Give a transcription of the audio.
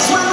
That's right.